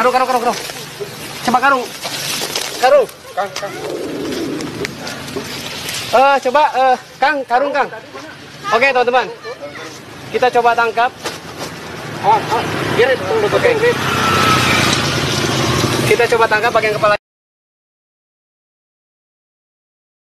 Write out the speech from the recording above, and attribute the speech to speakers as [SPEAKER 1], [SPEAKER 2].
[SPEAKER 1] karung, karung, karung, karung. Coba karung. Karung.
[SPEAKER 2] Kang, Kang.
[SPEAKER 1] Uh, coba uh, Kang, karung Kang. Oke, teman-teman. Kita coba tangkap.
[SPEAKER 2] Oh, oh.
[SPEAKER 1] Oke.
[SPEAKER 2] tunggu.
[SPEAKER 1] Kita coba tangkap bagian kepala